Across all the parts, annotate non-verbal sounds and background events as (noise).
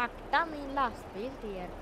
Akta min lastbil till er.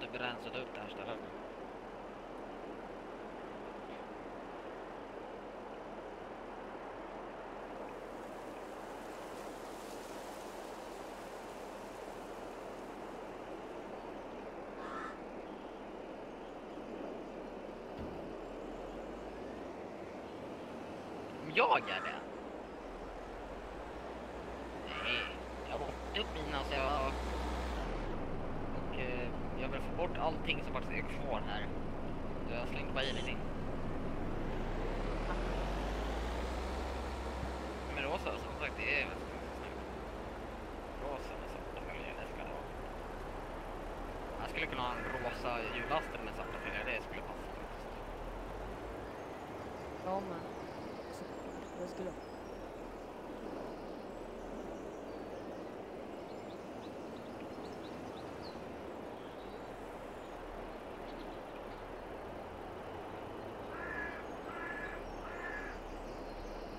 Jag har typ rensat upp det här stället. Om jag är det? Nej, jag har fått upp mina så jag... Och eh, jag vill få bort allting som faktiskt är kvar här. Så jag har slängt bara i lite. Men rosa, som sagt, det är väl snyggt. Rosa med svarta fälgar, det ska det vara. Jag skulle kunna ha en rosa hjullaster med svarta fälgar, det skulle passa faktiskt. Ja men. Det skulle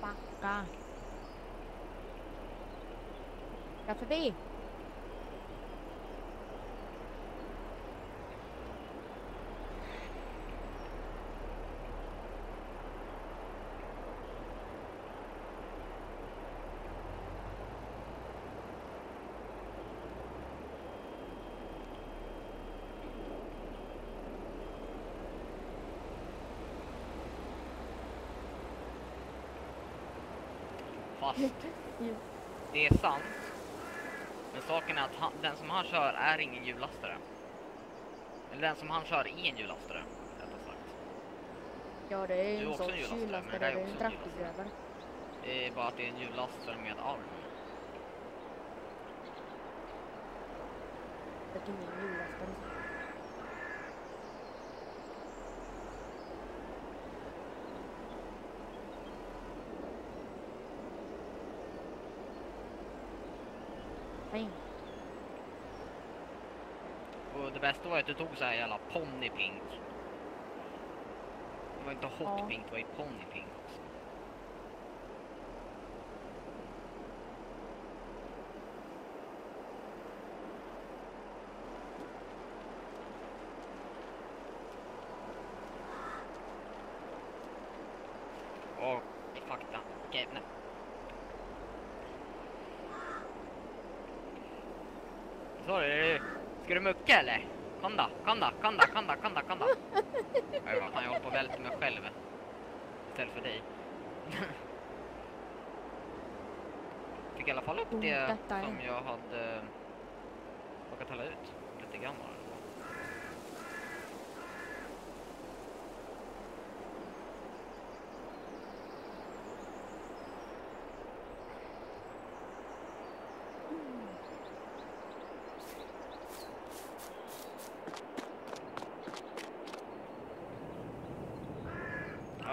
Backa. Ska förbi. Fast det är sant. Men saken är att han, den som han kör är ingen hjullastare. Eller den som han kör är en hjullastare. Ja det är en sorts hjullastare, men det hjullastare, är en traktorgrävare. Det är bara att det är en hjullastare med arm. Det är ingen julafton. Nej. Och det bästa var att du tog så här jävla ponnypink. Det var inte hotpink, Ja. det var ju ponnypink också. Åh, fuck that. Okej, nej. Sorry, ska du mucka eller? Kom då, kom då, kom då, kom då, kom då, kom då. Jag bara, fan, jag håller på att välta mig själv. Istället för dig. Fick i alla fall upp Oh, det detta är- som jag hade råkat hälla ut. Lite grann bara.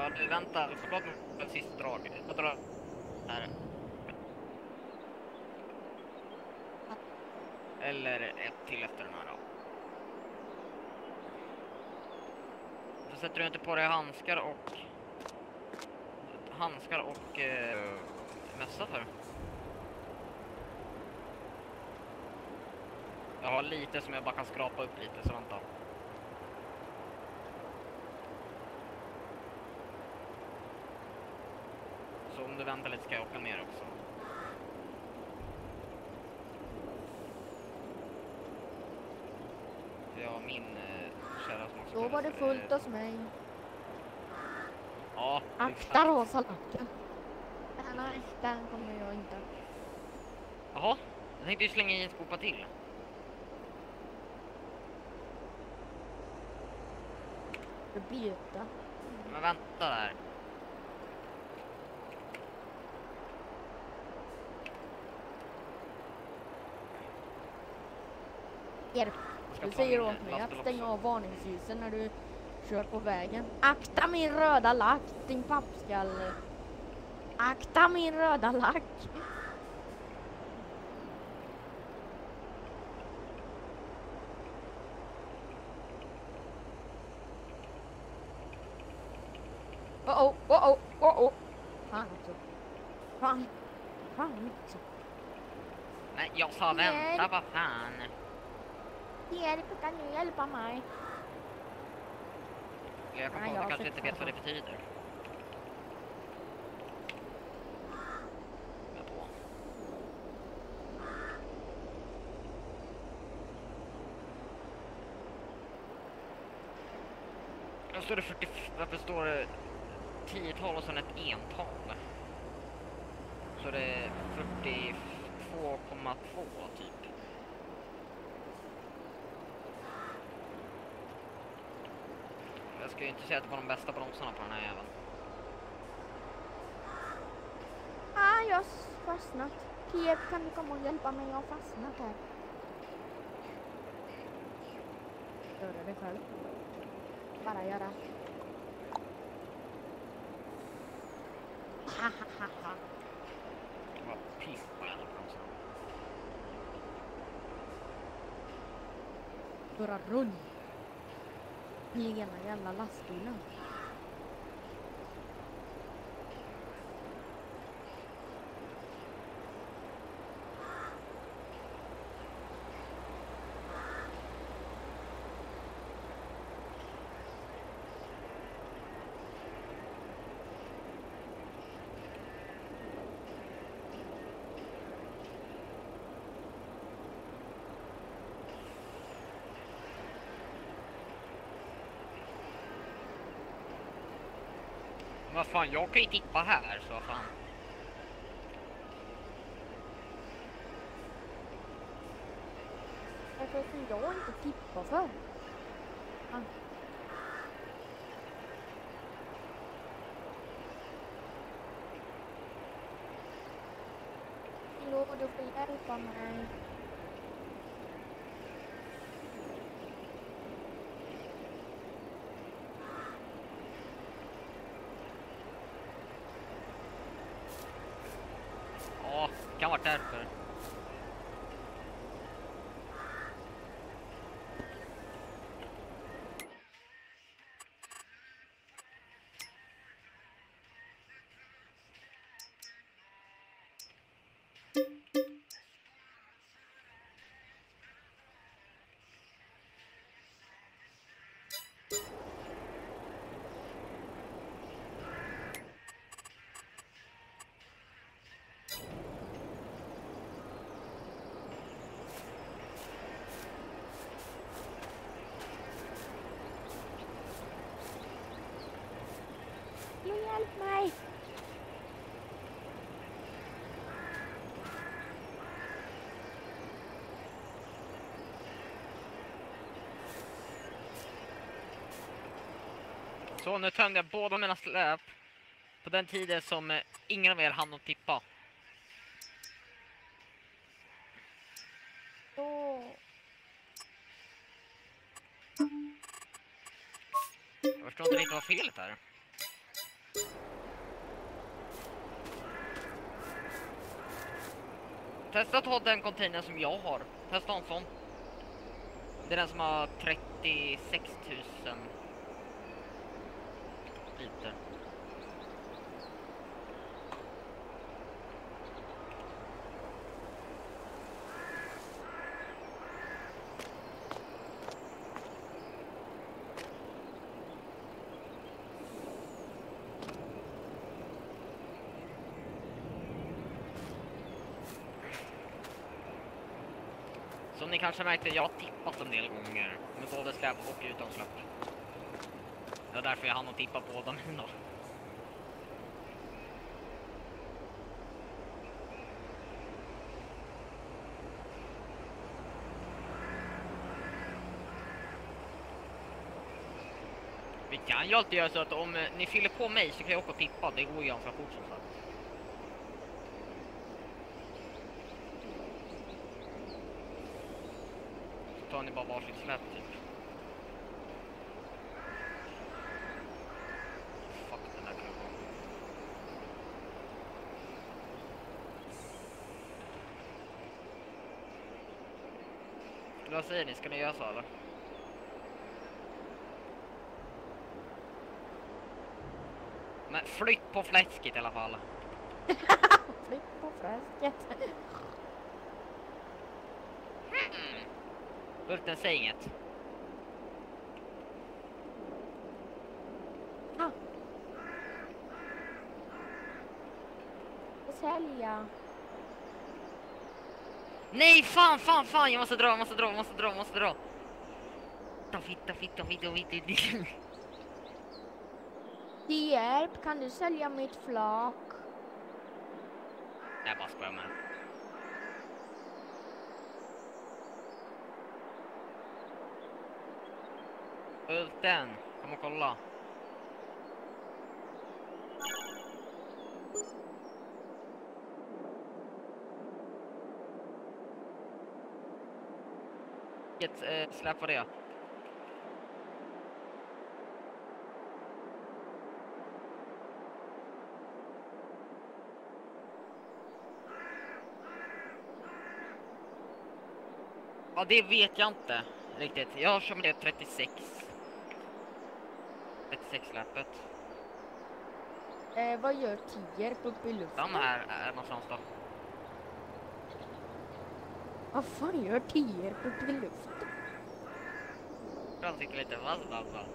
Ja, du vänta. Förlåt mig ett sista drag. Jag drar här. Eller ett till efter den här då. Så sätter du inte på dig handskar och handskar och eh, mössa för. Jag har lite som jag bara kan skrapa upp lite, så vänta. Väntar lite ska jag åka ner också. Har min eh, kära som också Då var det fullt eh, hos mig. Ja, Akta rosa lacken. Nej, Nej, den kommer jag inte. Jaha, jag tänkte ju slänga i en skopa till. För byta. Men vänta där. Ska Du säger åt mig att stänga av varningsljusen när du kör på vägen. Akta min röda lack, din pappskalle. Akta min röda lack. Oh oh, oh oh, oh oh. Fan också. Fan. Fan också. Nej, jag sa vänta, vad fan. Hjälp, kan du hjälpa mig? Jag att jag du kanske inte vet vad det betyder. Då står det 40, varför står det 10-tal och sen ett ental? Så det är 42,2 typ. Jag ska ju inte säga att det var de bästa bromsarna på den här jäveln. Ah, jag har fastnat. Hjälp, kan du komma och hjälpa mig? Jag har fastnat här. Göra det själv. Bara göra. Ha, ha, ha, ha. Det var piss på jävla bromsarna. Bara i ena jävla lastbilen. Vad fan, jag kan ju tippa här så fan. Varför kan jag inte tippa för? Ah. Hallå, du får hjälpa mig. Kan vara därför. Hjälp mig! Så nu tömde jag båda mina släp på den tiden som eh, ingen av er hann att tippa. Så. Jag förstår inte riktigt vad felet är. Testa att ta den containern som jag har. Testa en sån. Det är den som har 36 000 liter. Som ni kanske märkte, jag har tippat en del gånger. Med både släp och utan släpp. Det var därför jag hann att tippa båda mina. Vi kan ju alltid göra så att om ni fyller på mig så kan jag åka och tippa. Det går ju ganska fort som sagt. Så tar ni bara varsitt släp typ. Fuck den där klubban. Vad säger ni, ska ni göra så eller? Men flytt på fläsket i alla fall. (laughs) Flytt på fläsket. Bulten, säg inget. Ah. Sälja. Nej, fan, fan, fan, jag måste dra, jag måste dra, jag måste dra, jag måste dra. Fitta, fitta, fitta, fitta, fitta, hjälp, kan du sälja mitt flak? Jag bara skojar med. Bulten, kom och kolla. Vilket eh, släp var det? Ja, det vet jag inte riktigt. Jag kör med det 36. 36-släpet. Eh, vad gör Tierp uppe i luften? Den här är någonstans då. Vad fan gör Tierp uppe i luften? Den sitter lite fast alltså.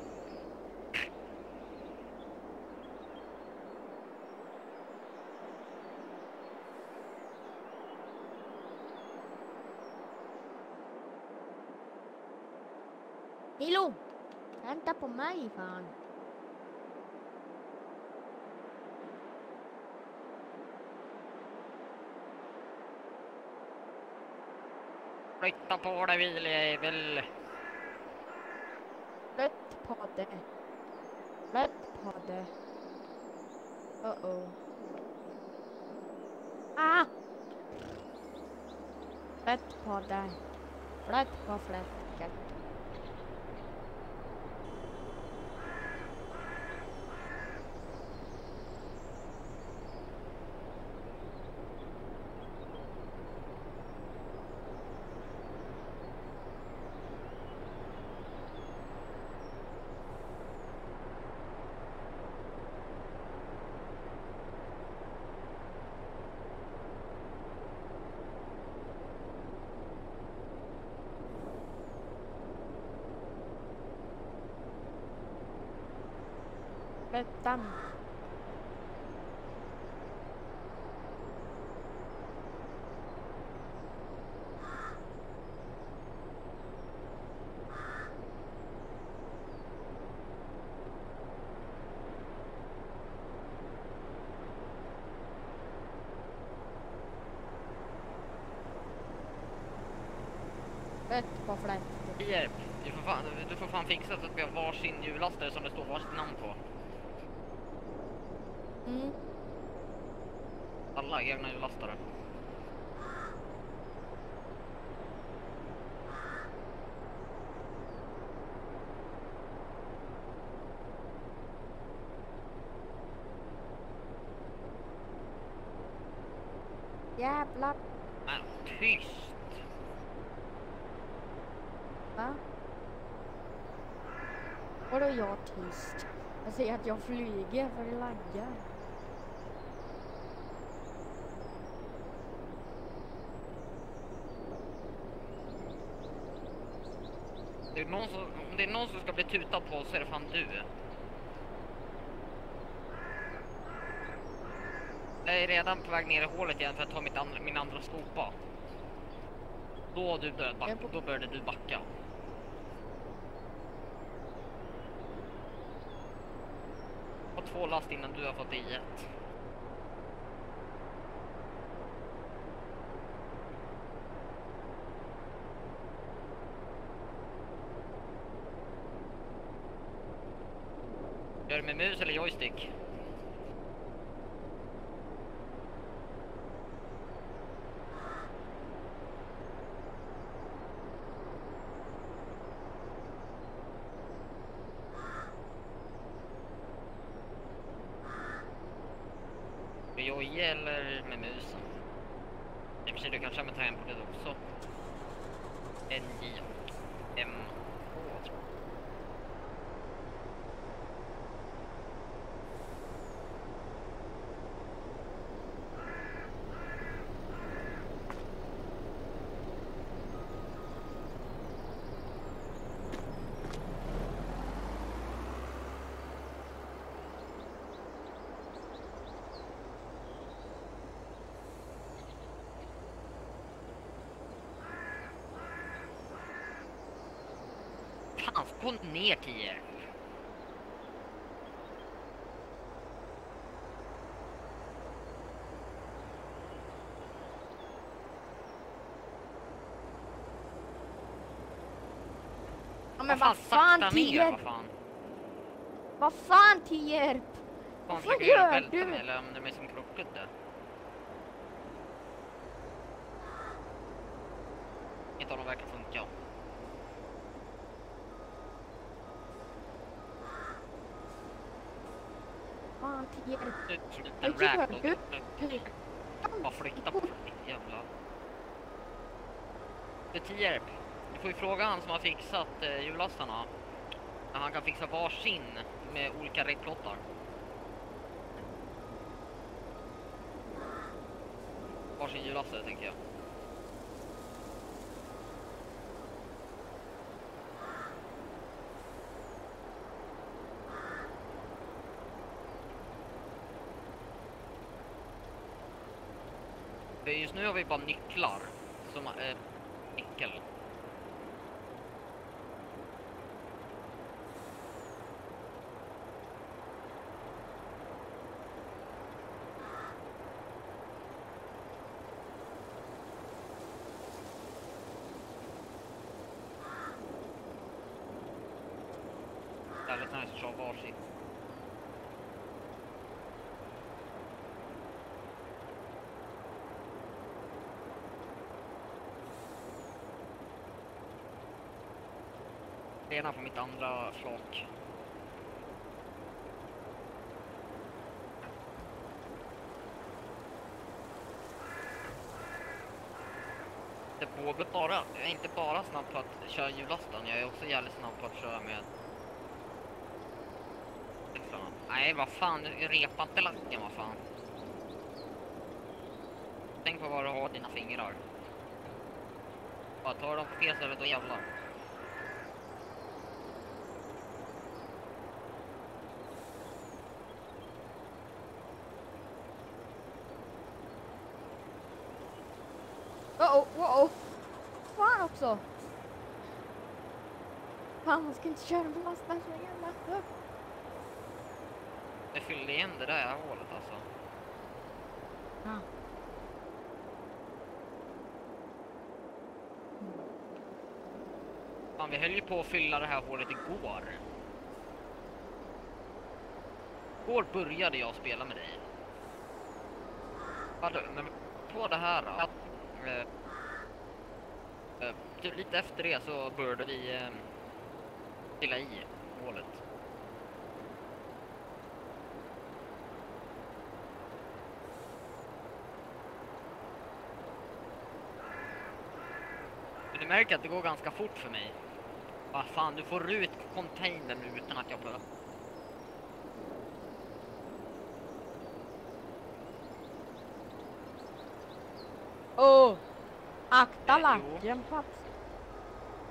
Milo! Vänta på mig fan. Flytta på dig biljävel. Lätt på det. Lätt på det. Uh oh. Ah! Lätt på det. Flätt på fläcken! Rättan. Rätt på flätt. Hjälp! Du får, fan, du får fan fixa så att vi har varsin hjullastare som det står varsitt namn på. Mm. Alla egna hjullastare. Jävlar. Men tyst! Va? Vadå jag tyst? Jag säger att jag flyger för det laggar. Någon som, om det är någon som ska bli tutad på så är det fan du. Jag är redan på väg ner i hålet igen för att ta mitt andra, min andra skopa. Då, du började backa, på- då började du backa. Och två last innan du har fått i ett. Kör du med mus eller joystick? Med joje eller med musen? I och för sig, du kan köra med tangentbordet också. NJ och MH tror jag. Fan, gå ner er. Ja, men Vad vad fan Tierp? vad fan. Vad fan Tierp? Fan, Vad försöker gör du? eller använda mig som krockkudde? Inte av dem verkar funka. Fan Tierp. Du, som en Vad gör ragdoll. du? Bara flytta på dig, jävla. Du Tierp, du får ju fråga han som har fixat eh, han kan fixa varsin med olika replottar. Varsin hjullastare tänker jag. För just nu har vi bara nycklar. Som eh, nyckel. Jävligt nice att köra varsitt. Lena på mitt andra flak. Det pågår bara, jag är inte bara snabb på att köra hjullastaren, jag är också jävligt snabb på att köra med. Nej, vad fan, repa inte lacken, vad fan. Tänk på var du har dina fingrar. Bara ta dem på fel ställe, då jävlar. Wow, wow. Fan också. Fan, man ska inte köra på lastbil så jävla högt. Jag fyllde igen det där hålet alltså. Ja. Fan, vi höll ju på att fylla det här hålet igår. Igår började jag spela med dig. Vadå, men på det här då? Att, eh, typ lite efter det så började vi eh, fylla i hålet. Men du märker att det går ganska fort för mig. Vad fan, du får ut containern utan att jag behöver... Åh! Akta Eh, lacken paps.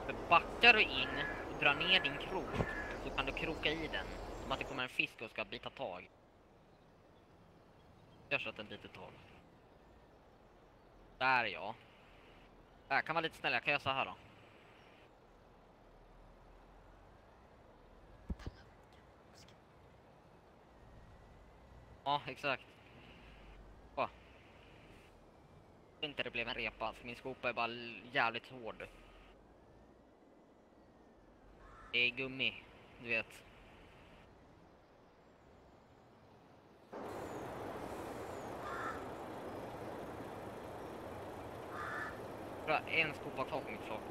För backar du in och drar ner din krok så kan du kroka i den som att det kommer en fisk och ska bita tag. Gör så att den biter tag. Där ja. Där, kan vara lite snällare, jag kan göra så här då. Ja, exakt. Va? Inte det blev en repa, för min skopa är bara jävligt hård. Det är gummi, du vet. Bra, en skopa kvar på mitt flak.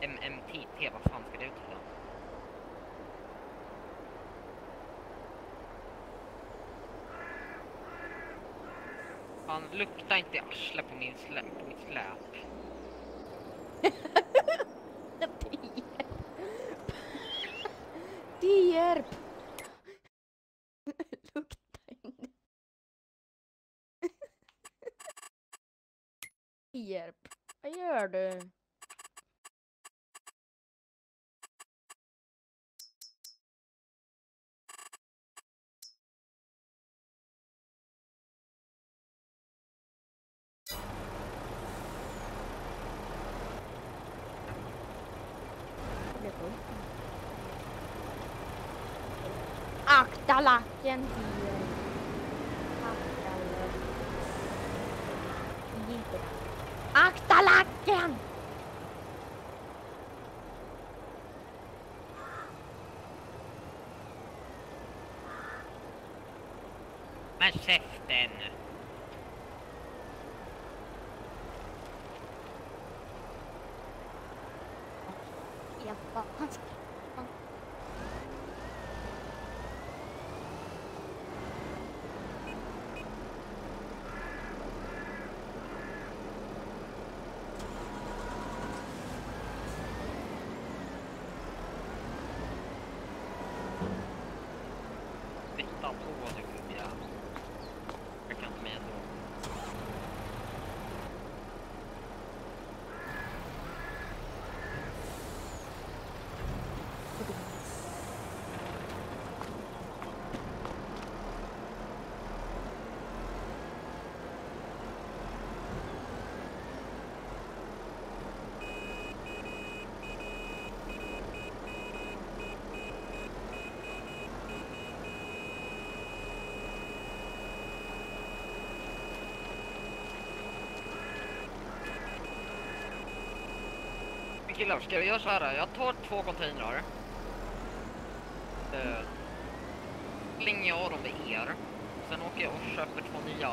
MMTT, vad fan ska det betyda? Fan, lukta inte arsle på min slä, på mitt släp. (laughs) Tierp! Lukta inte. Tierp, vad gör du? Det blev fullt. Akta lacken till Akta lacken. Akta lacken! Men käften! Jag fan. Titta på du gubbjävel. Jag kan inte med ändå. Men killar, ska vi göra så här? Jag tar två containrar. Eh, slänger jag dem med er. Sen åker jag och köper två nya.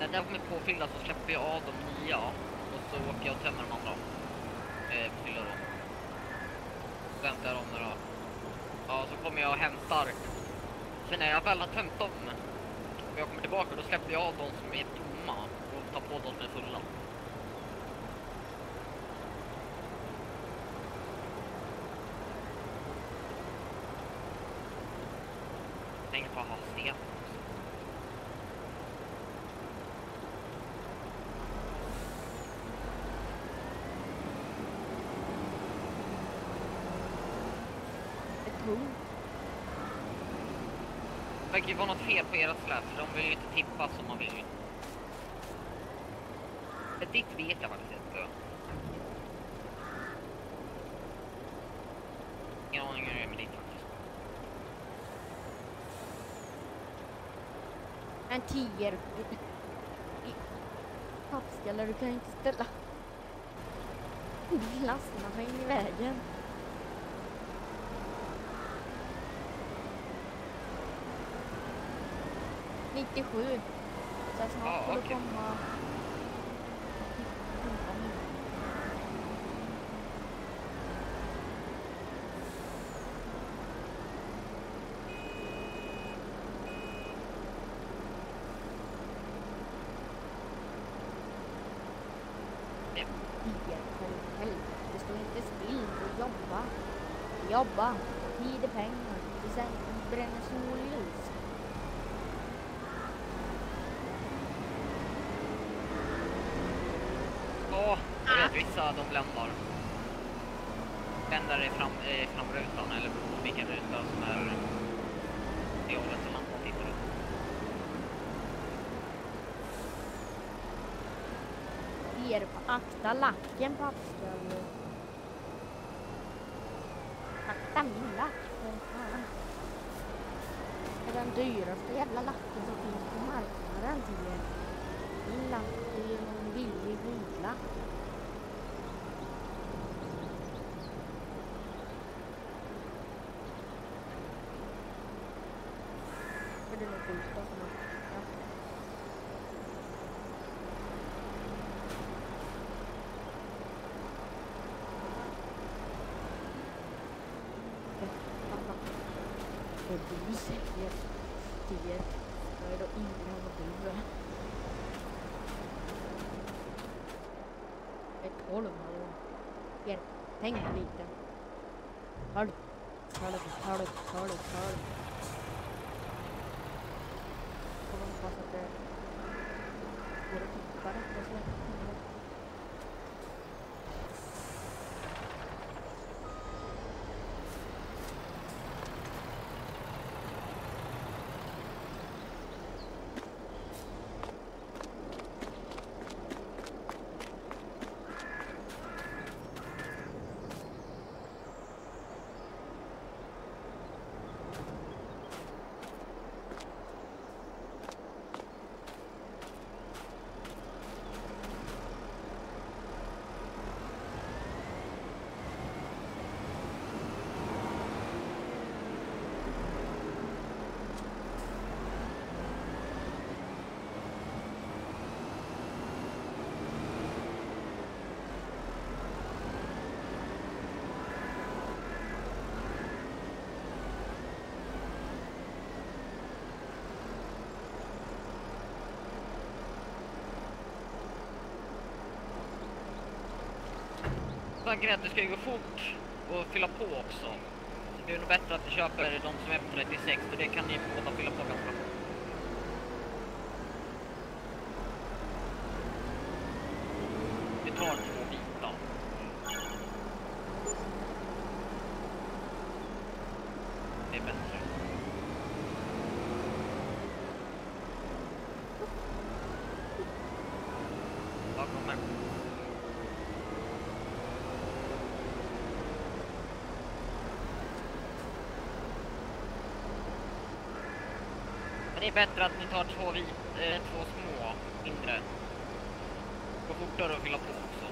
När de är påfyllda så släpper jag av de nya. Och så åker jag och tömmer de andra. Eh, fyller dem. Väntar hämtar jag dem då. Ja, så kommer jag och hämtar. Sen när jag väl har tömt dem och jag kommer tillbaka då släpper jag av de som är tomma och tar på de som är fulla. Tänk på hastigheten också. Ett hugg verkar ju vara något fel på era släp, för de vill ju inte tippa som man vill. För ditt vet jag faktiskt inte. Ingen aning hur det är med ditt faktiskt. En tiger. Pappskallar, du kan ju inte ställa glassmaskin i vägen. Nittiosju. Så här snart Ja, får du okej. komma... Ja. Tiger, för helvete, stå inte still och jobba. Jobba. Tid är pengar. Sen bränner solljus. Ja, jag vet vissa de bländar. Bländar i fram, eh, i framrutan eller på vilken ruta som är det hållet som man tittar ut. Ser på akta lacken på axeln. Akta min lack för fan. Det är den dyraste jävla lacken som finns på marknaden till er. Min lack är en billig skitlack. För den är skit och såna. Ja. Pappa. Det du säger till då är då inte vad du är. Ett tolv hallå. Man att det ska ju gå fort och fylla på också. Så det är nog bättre att vi köper de som är på 36 för det kan ni båda fylla på ganska fort. Vi tar två vita. Det är bättre. Jag kommer. Men det är bättre att ni tar två, vit, eh, två små, mindre. Går fortare att fylla på också.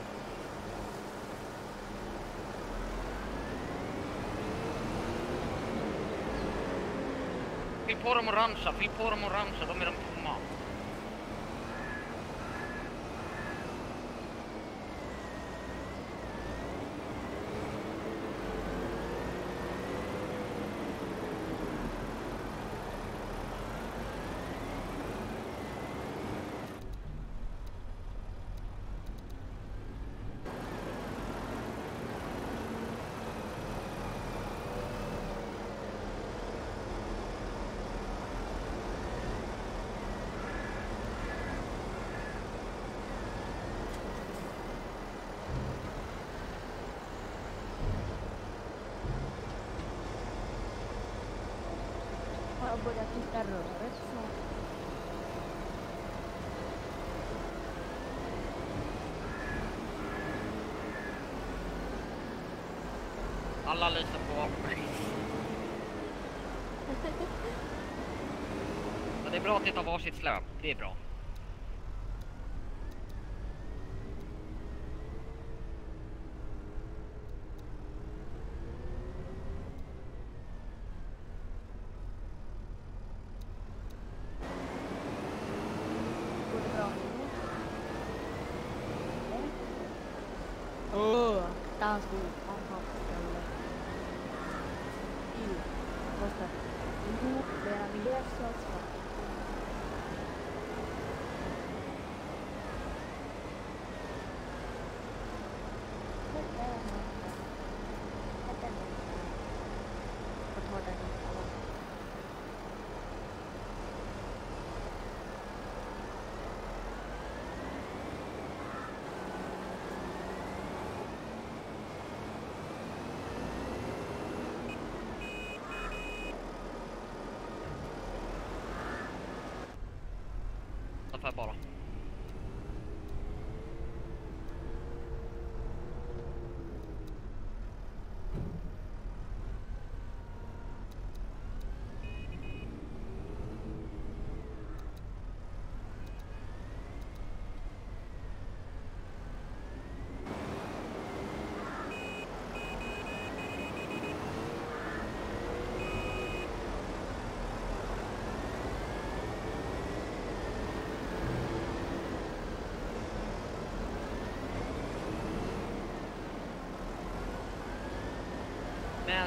Fyll på de orangea, fyll på de orangea, de är de tomma. Det är bra att varsitt släp. Det är bra. Går good bra nu? Åh, dansgolv. Fantastiskt. Ju, måste ihop med miljösällskap. Jag tar den inte. Så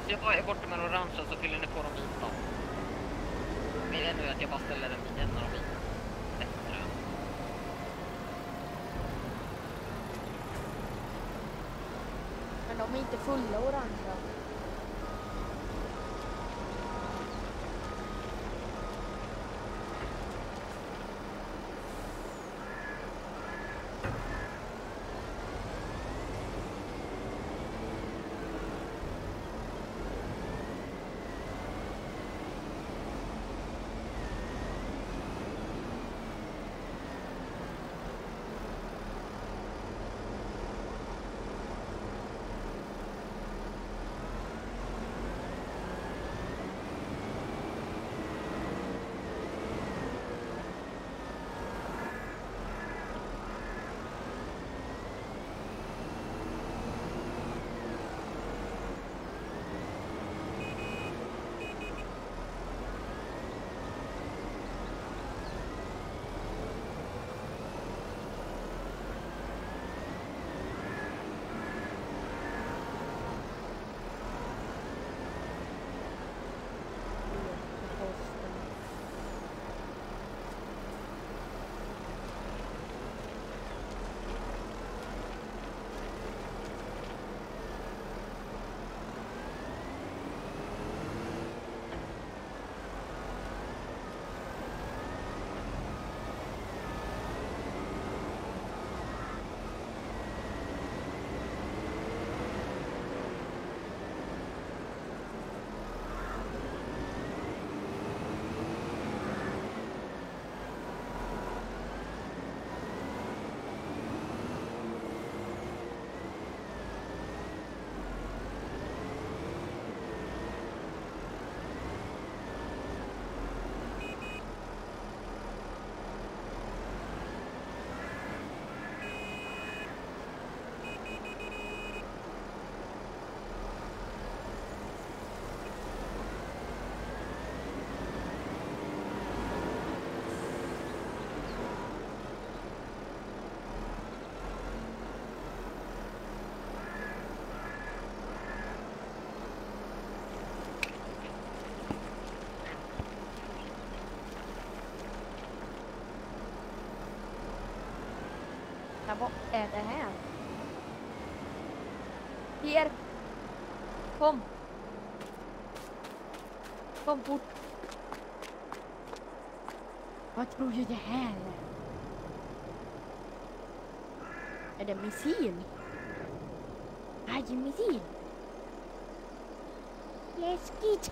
får jag bara. Jag är borta med de orangea så fyller ni på de vita. Men det är nu att jag bara ställer den vid en av de vita. Bättre. Men de är inte fulla orangea. Vad är det här? Pierre, Kom! Kom fort! Vad tror du det här är? Är det en missil? Nej, en missil! Läskigt!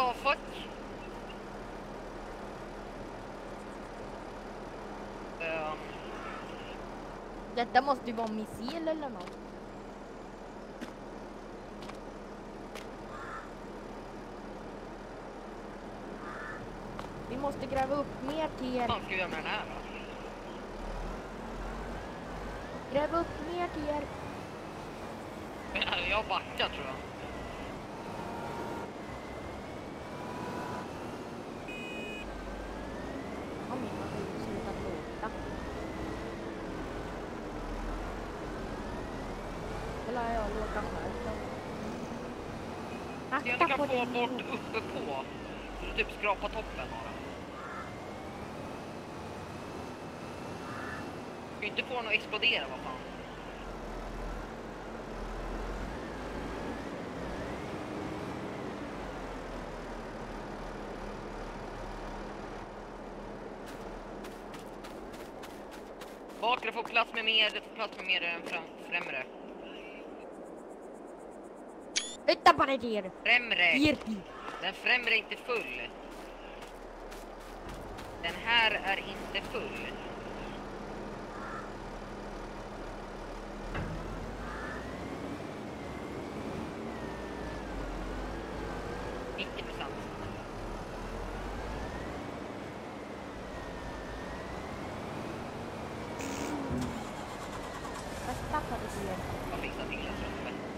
The fuck? Ehm, Detta måste ju vara en missil eller något. Vi måste gräva upp mer till vad fan ska vi göra med den här då? Gräv upp mer till er. Men Jag backar tror jag. Om min maskin slutat låta. Eller jag låta själv då. Jag Akta kan på få din bort uppe på. Så du typ skrapa toppen bara. den. Ska ju inte få den att explodera vad fan. Bakre får plats med mer, det får plats med mer eh, än främre. Det där! Främre! Irki! Den främre är inte full. Den här är inte full. Nittio procent. Titta på det där. Jag fixar till det så det är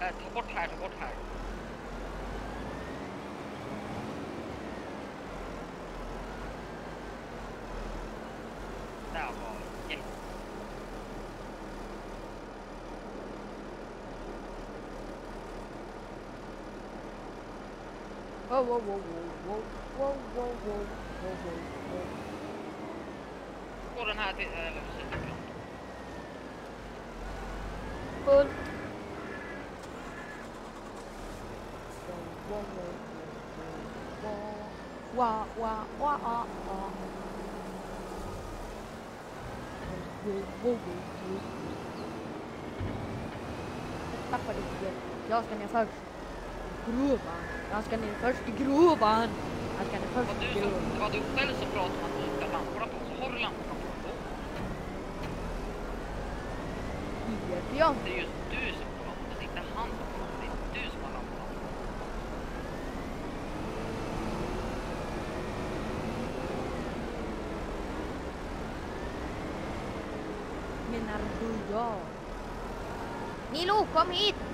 Enter. Äh, ta bort här, ta bort här. Där var det. Wow, wow, wow, wow, wow, wow, wow, wow, wow, wow, wow. Få den här till... Eller musikplan. Fullt. Wow, wow, wow, wow, wow, wow, wow, det där. Jag ska ner först. I Gruvan. Jag ska ner först i gruvan. Jag ska ner först i som, gruvan. det var du själv som pratade om att du ska lamporna på, så har du lamporna på. Det är just du Come eat.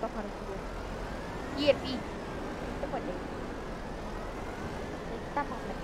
Stoppar inte gå. Givetvis. Inte på dig. Titta på mig.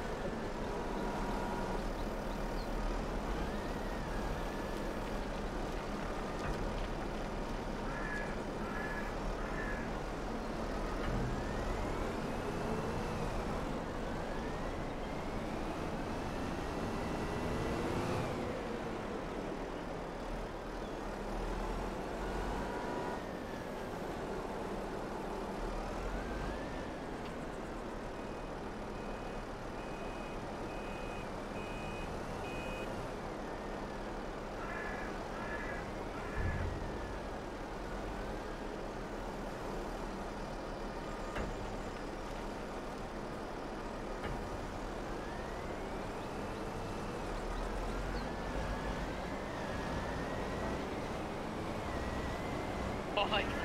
Ja,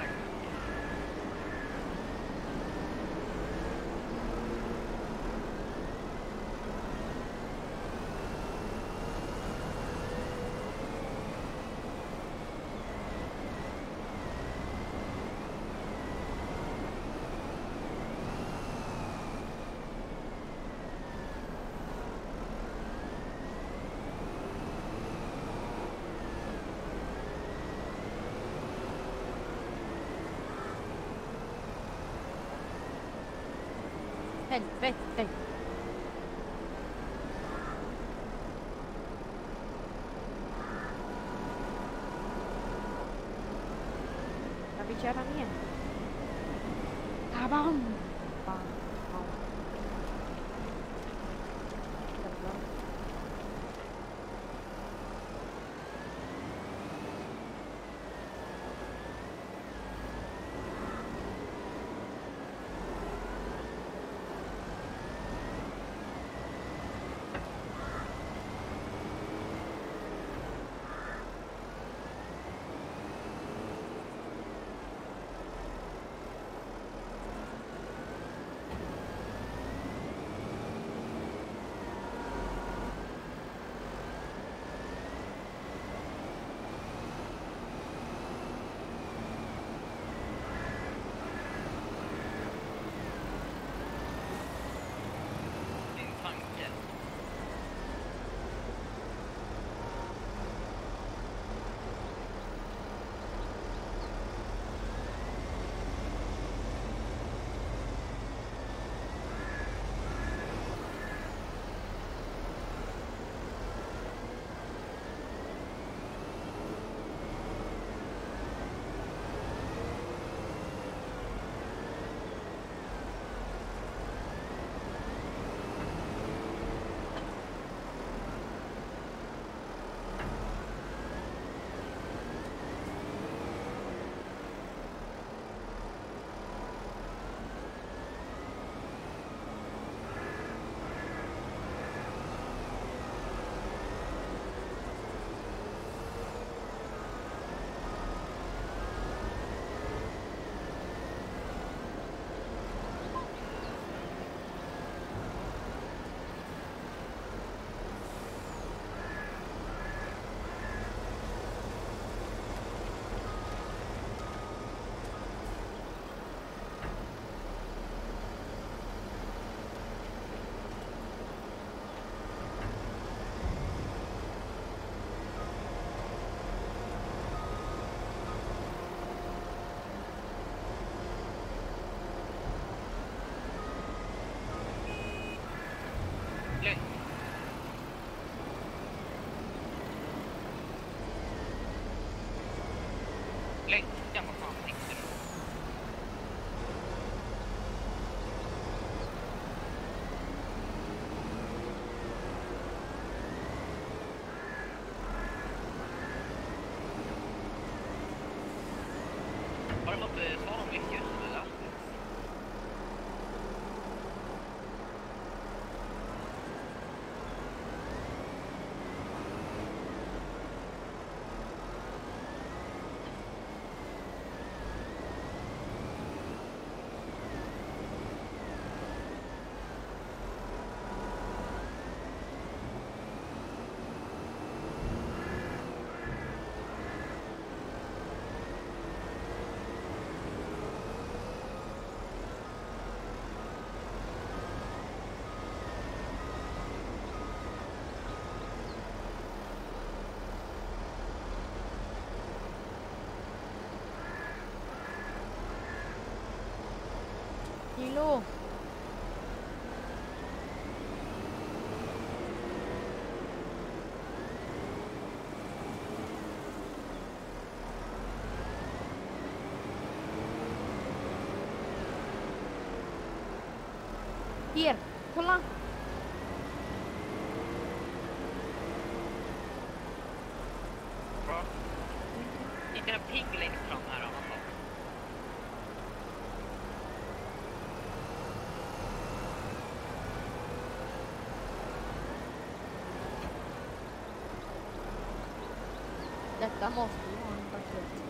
exakt. Helvete. Ska vi köra ner? Kabam! Bam, bam. Jävlar. Milo. Här, kolla. Bra. Inte en pigg längst fram här annars då. Detta måste ju vara en paket.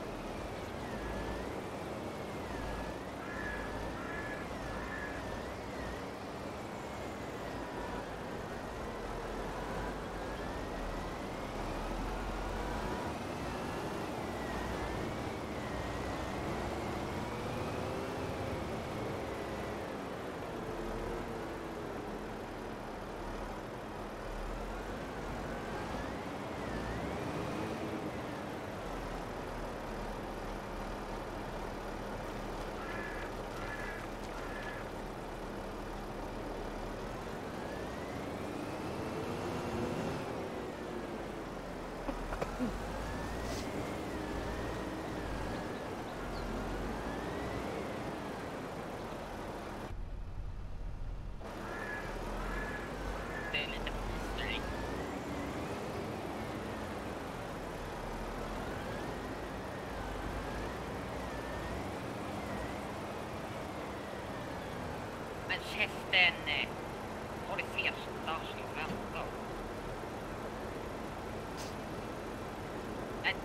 Det är lite mystery. Men käften! eh. Har du fler där ska jag vänta? Nej.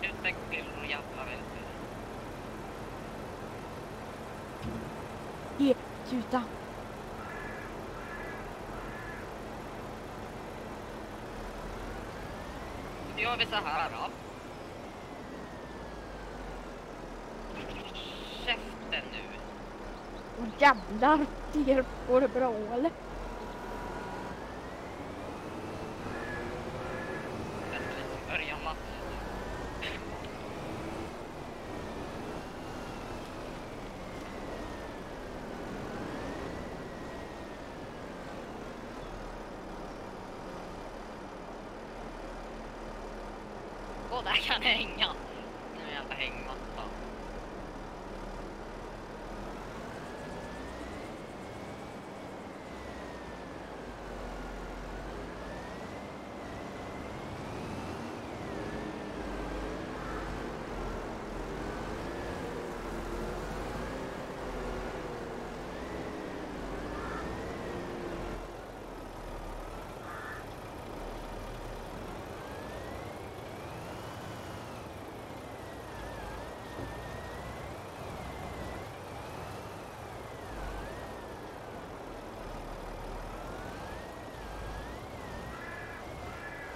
Sluta gull jävla välte. Här, sluta. Då gör vi så här då. Käften nu. Åh jävlar, det går det bra eller? Jag ska inte börja matchen. Åh, där kan jag hänga. Nu är jag jävla hängmatta.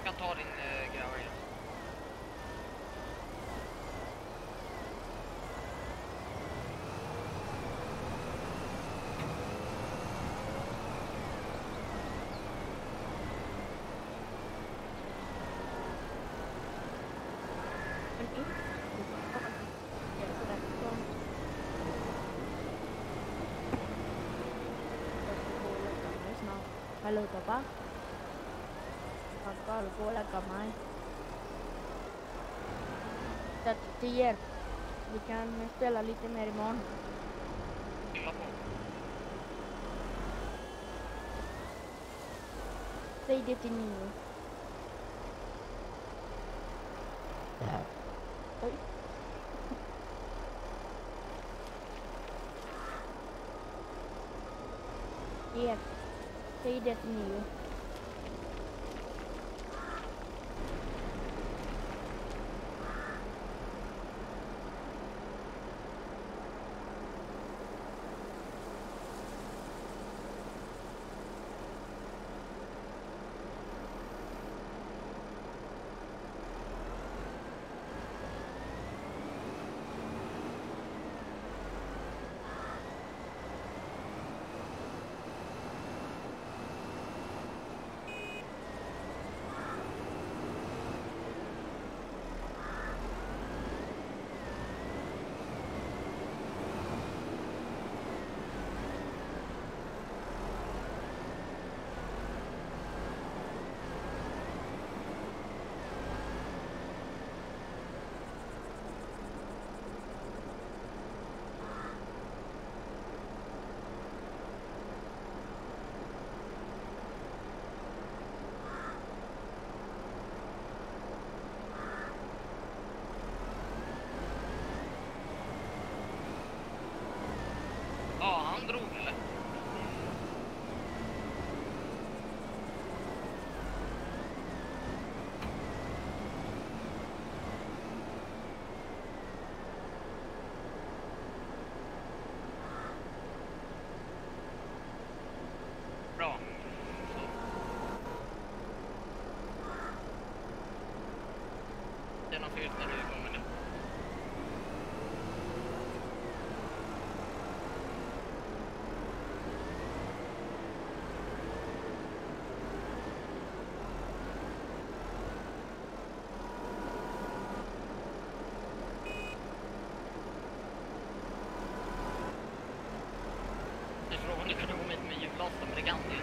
Jag kan ta din uh, grävare. Men inte. Det är sådär bra. Jag ska gå och lägga mig snart. Hallå pappa? Jag ska gå och lägga mig. Så att till er. Vi kan spela lite mer imorgon. Fylla på. Säg det till Nino. Oj. Er. Säg det till se ut när du kommer nu. Det är frågan om du kunde gå med med hjullast, men det kan du